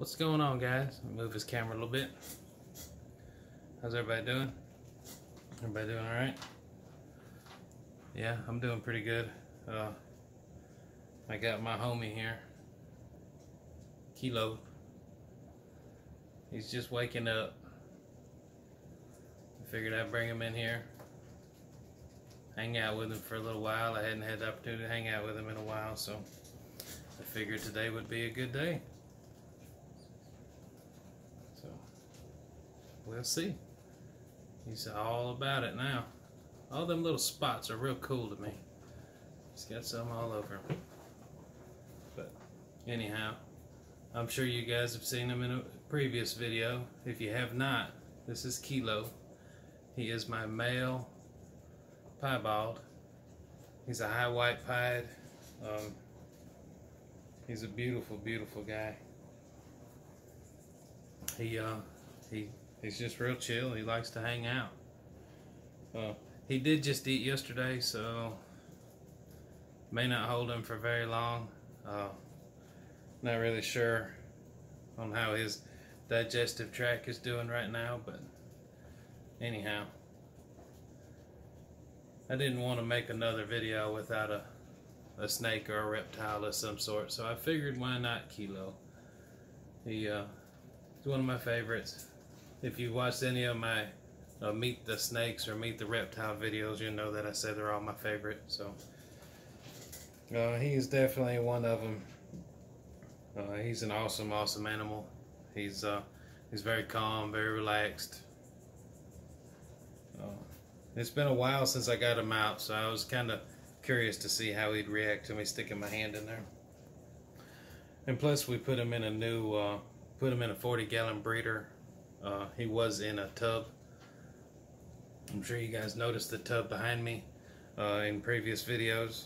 What's going on, guys? Move his camera a little bit. How's everybody doing? Everybody doing all right? Yeah, I'm doing pretty good. Uh, I got my homie here, Kilo. He's just waking up. I figured I'd bring him in here, hang out with him for a little while. I hadn't had the opportunity to hang out with him in a while, so I figured today would be a good day. We'll see. He's all about it now. All them little spots are real cool to me. He's got some all over him. But, anyhow, I'm sure you guys have seen him in a previous video. If you have not, this is Kilo. He is my male piebald. He's a high white pied. Um, he's a beautiful, beautiful guy. He uh, he he's just real chill. He likes to hang out. Uh, he did just eat yesterday, so may not hold him for very long. Uh, not really sure on how his digestive tract is doing right now, but anyhow. I didn't want to make another video without a, a snake or a reptile of some sort, so I figured why not Kilo. He uh, is one of my favorites. If you watched any of my uh, Meet the Snakes or Meet the Reptile videos, you know that I said they're all my favorite. So uh, he's definitely one of them. Uh, he's an awesome, awesome animal. He's uh, he's very calm, very relaxed. Uh, it's been a while since I got him out, so I was kind of curious to see how he'd react to me sticking my hand in there. And plus, we put him in a new, uh, put him in a 40 gallon breeder. Uh, he was in a tub. I'm sure you guys noticed the tub behind me uh, in previous videos.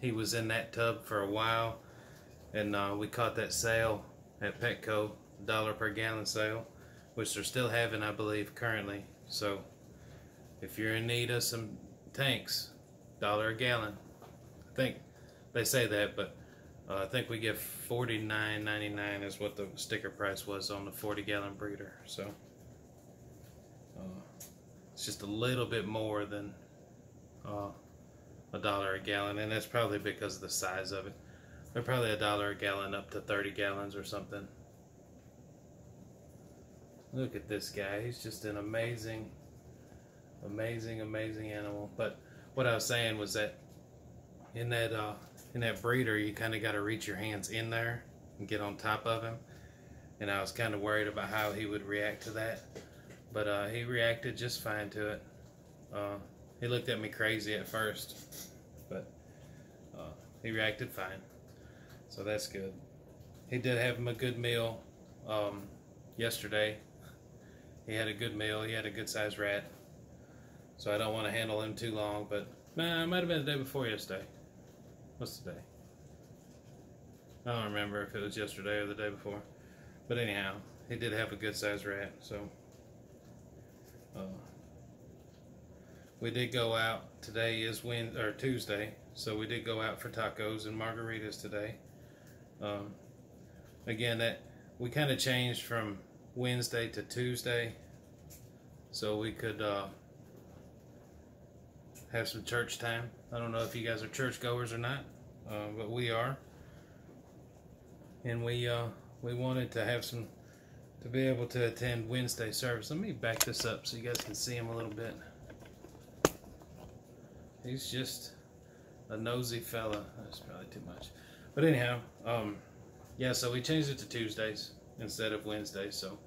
He was in that tub for a while, and uh, we caught that sale at Petco, dollar per gallon sale, which they're still having, I believe, currently. So if you're in need of some tanks, dollar a gallon. I think they say that, but uh, I think we get forty nine ninety nine is what the sticker price was on the forty gallon breeder. So uh, it's just a little bit more than uh, a dollar a gallon, and that's probably because of the size of it. They're probably a dollar a gallon up to thirty gallons or something. Look at this guy. He's just an amazing amazing, amazing animal. But what I was saying was that in that uh, in that breeder, you kind of got to reach your hands in there and get on top of him. And I was kind of worried about how he would react to that, but uh, he reacted just fine to it. Uh, he looked at me crazy at first, but uh, he reacted fine, so that's good. He did have him a good meal um, yesterday. He had a good meal. He had a good sized rat. So I don't want to handle him too long, but nah, it might have been the day before yesterday. What's the day? I don't remember if it was yesterday or the day before. But anyhow, he did have a good sized rat, so uh, we did go out. Today is Wednesday or Tuesday, so we did go out for tacos and margaritas today. Um, again, that we kind of changed from Wednesday to Tuesday, so we could uh, have some church time. I don't know if you guys are church goers or not, uh, but we are, and we uh, we wanted to have some to be able to attend Wednesday service. Let me back this up so you guys can see him a little bit. He's just a nosy fella. That's probably too much, but anyhow, um, yeah. So we changed it to Tuesdays instead of Wednesdays, so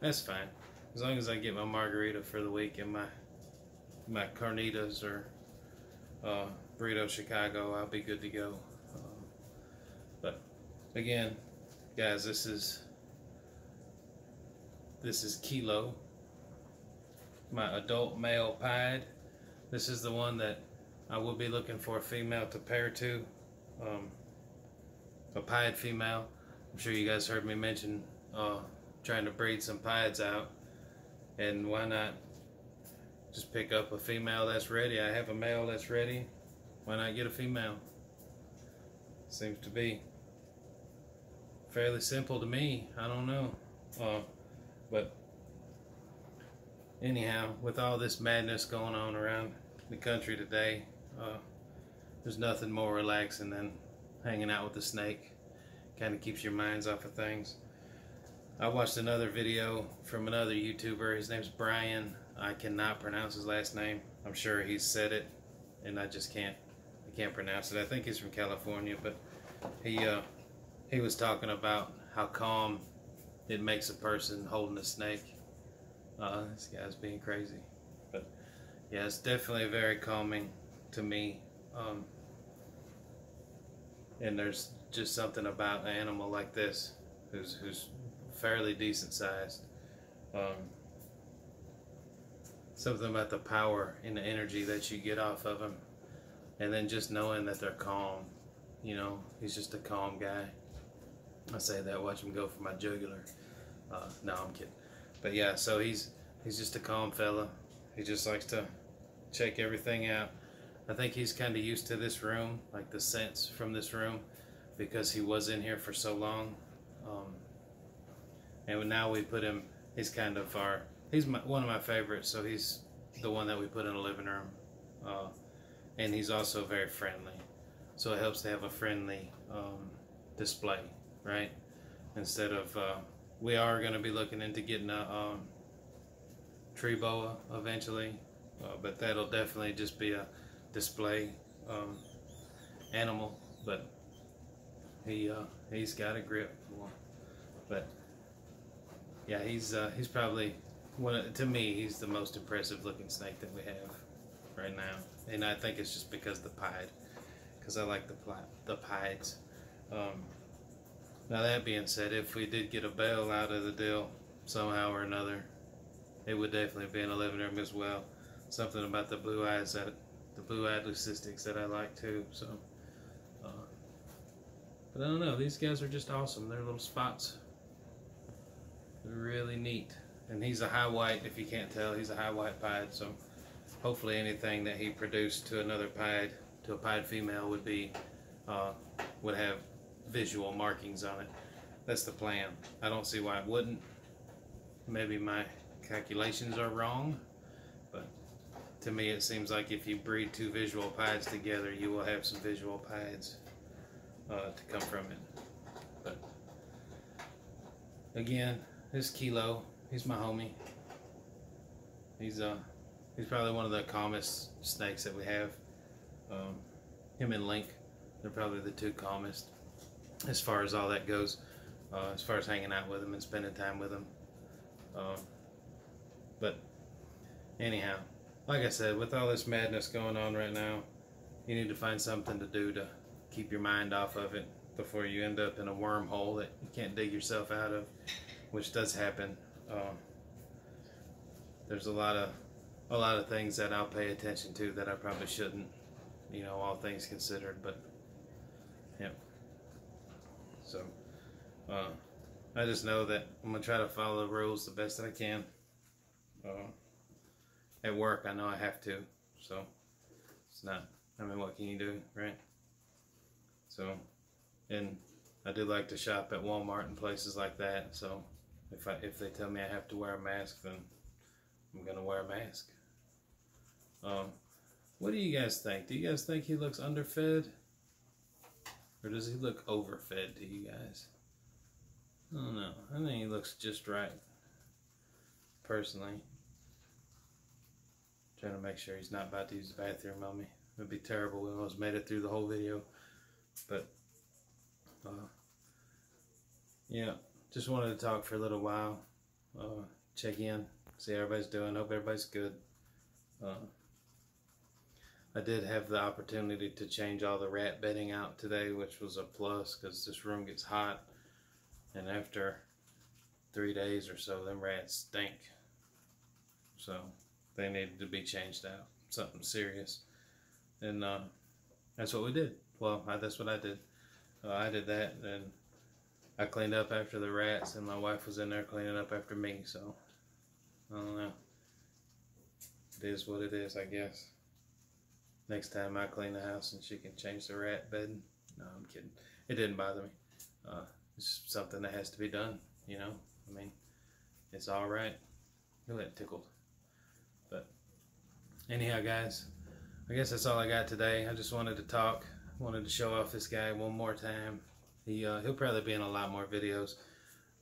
that's fine as long as I get my margarita for the week and my my carnitas or uh, burrito Chicago, I'll be good to go. Um, but again, guys, this is this is Kilo, my adult male pied. This is the one that I will be looking for a female to pair to, um, a pied female. I'm sure you guys heard me mention uh, trying to breed some pieds out, and why not just pick up a female that's ready. I have a male that's ready. Why not get a female? Seems to be fairly simple to me. I don't know. Uh, but anyhow, with all this madness going on around the country today, uh, there's nothing more relaxing than hanging out with a snake. Kind of keeps your minds off of things. I watched another video from another YouTuber. His name's Brian. I cannot pronounce his last name. I'm sure he said it, and I just can't. I can't pronounce it. I think he's from California, but he uh, he was talking about how calm it makes a person holding a snake. Uh, this guy's being crazy, but yeah, it's definitely very calming to me. Um, and there's just something about an animal like this, who's who's fairly decent sized. Um, something about the power and the energy that you get off of him, and then just knowing that they're calm. You know, he's just a calm guy. I say that, watch him go for my jugular. Uh, no, I'm kidding. But yeah, so he's he's just a calm fella. He just likes to check everything out. I think he's kind of used to this room, like the scents from this room, because he was in here for so long. Um, and now we put him. He's kind of our. He's my, one of my favorites. So he's the one that we put in the living room, uh, and he's also very friendly. So it helps to have a friendly um, display, right? Instead of uh, we are going to be looking into getting a um, tree boa eventually, uh, but that'll definitely just be a display um, animal. But he uh, he's got a grip, but yeah, he's uh, he's probably one of, to me he's the most impressive looking snake that we have right now, and I think it's just because the pied, because I like the the pieds. Um, now that being said, if we did get a BEL out of the deal somehow or another, it would definitely be an the living room as well. Something about the blue eyes that the blue-eyed leucistics that I like too. So, uh, but I don't know. These guys are just awesome. They're little spots. Really neat. And he's a high white. If you can't tell, he's a high white pied. So, hopefully, anything that he produced to another pied, to a pied female, would be uh, would have visual markings on it. That's the plan. I don't see why it wouldn't. Maybe my calculations are wrong, but to me it seems like if you breed two visual pieds together, you will have some visual pieds uh, to come from it. But again, this Kilo, he's my homie. He's uh, he's probably one of the calmest snakes that we have. Um, him and Link, they're probably the two calmest as far as all that goes, uh, as far as hanging out with them and spending time with them. Um, but anyhow, like I said, with all this madness going on right now, you need to find something to do to keep your mind off of it before you end up in a wormhole that you can't dig yourself out of, which does happen. Um, there's a lot of a lot of things that I'll pay attention to that I probably shouldn't, you know, all things considered. But yeah. So, uh, I just know that I'm gonna try to follow the rules the best that I can. Uh, at work, I know I have to, so it's not. I mean, what can you do, right? So, and I do like to shop at Walmart and places like that. So, if I if they tell me I have to wear a mask, then I'm gonna wear a mask. Um, what do you guys think? Do you guys think he looks underfed? Or does he look overfed to you guys? I don't know. I think he looks just right. Personally. Trying to make sure he's not about to use the bathroom on me. It would be terrible. We almost made it through the whole video. But, uh, yeah. Just wanted to talk for a little while. Uh, check in. See how everybody's doing. Hope everybody's good. Uh, I did have the opportunity to change all the rat bedding out today, which was a plus because this room gets hot. And after three days or so, them rats stink. So they needed to be changed out. Something serious. And uh, that's what we did. Well, I, that's what I did. Uh, I did that and I cleaned up after the rats and my wife was in there cleaning up after me. So I don't know. It is what it is, I guess next time I clean the house and she can change the rat bed. No, I'm kidding. It didn't bother me. Uh, it's something that has to be done. You know, I mean, it's all right. Look at tickled. But anyhow, guys, I guess that's all I got today. I just wanted to talk. Wanted to show off this guy one more time. He uh, he'll probably be in a lot more videos.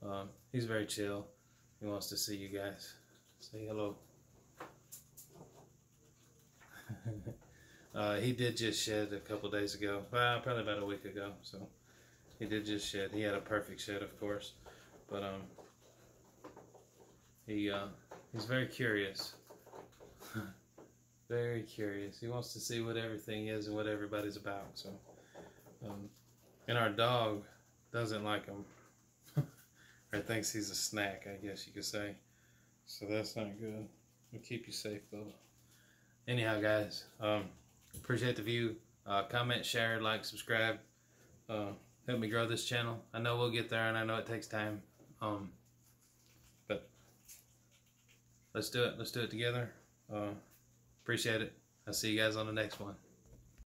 Um, he's very chill. He wants to see you guys. Say hello. uh, he did just shed a couple days ago. Well, probably about a week ago. So he did just shed. He had a perfect shed, of course, but um, he uh, he's very curious. very curious. He wants to see what everything is and what everybody's about. So, um, and our dog doesn't like him, or thinks he's a snack. I guess you could say. So that's not good. We'll keep you safe, though. Anyhow, guys, um, appreciate the view. Uh, comment, share, like, subscribe. Uh, help me grow this channel. I know we'll get there, and I know it takes time. Um, but let's do it. Let's do it together. Uh, appreciate it. I'll see you guys on the next one.